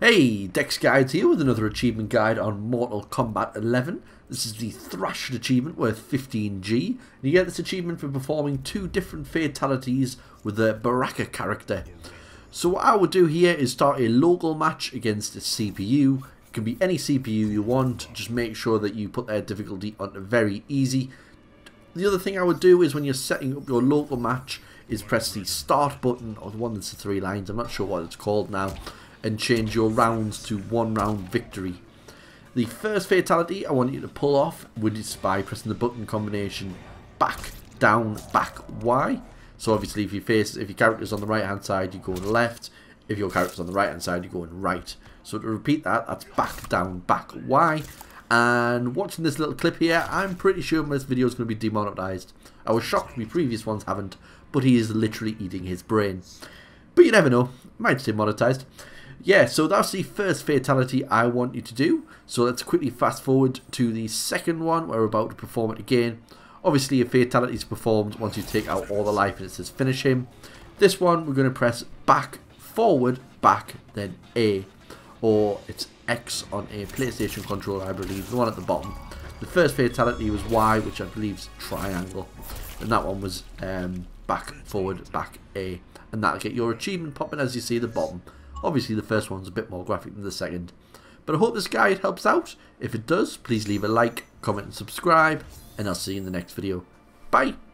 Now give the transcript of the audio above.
Hey, Dex Guides here with another achievement guide on Mortal Kombat 11. This is the Thrashed achievement worth 15G. And you get this achievement for performing two different fatalities with the Baraka character. So what I would do here is start a local match against a CPU. It can be any CPU you want, just make sure that you put their difficulty on very easy. The other thing I would do is when you're setting up your local match is press the start button or the one that's the three lines, I'm not sure what it's called now and change your rounds to one round victory. The first fatality I want you to pull off would is by pressing the button combination back, down, back, Y. So obviously if you face if your character's on the right hand side you go left, if your character's on the right hand side you go on right. So to repeat that, that's back, down, back, Y. And watching this little clip here, I'm pretty sure this video is going to be demonetized. I was shocked my previous ones haven't, but he is literally eating his brain. But you never know, might stay monetized yeah, so that's the first fatality I want you to do. So let's quickly fast forward to the second one where we're about to perform it again. Obviously a fatality is performed once you take out all the life and it says finish him. This one we're going to press back, forward, back, then A. Or it's X on a PlayStation controller I believe, the one at the bottom. The first fatality was Y which I believe is triangle. And that one was um, back, forward, back, A. And that'll get your achievement popping as you see the bottom. Obviously the first one's a bit more graphic than the second. But I hope this guide helps out. If it does, please leave a like, comment and subscribe. And I'll see you in the next video. Bye!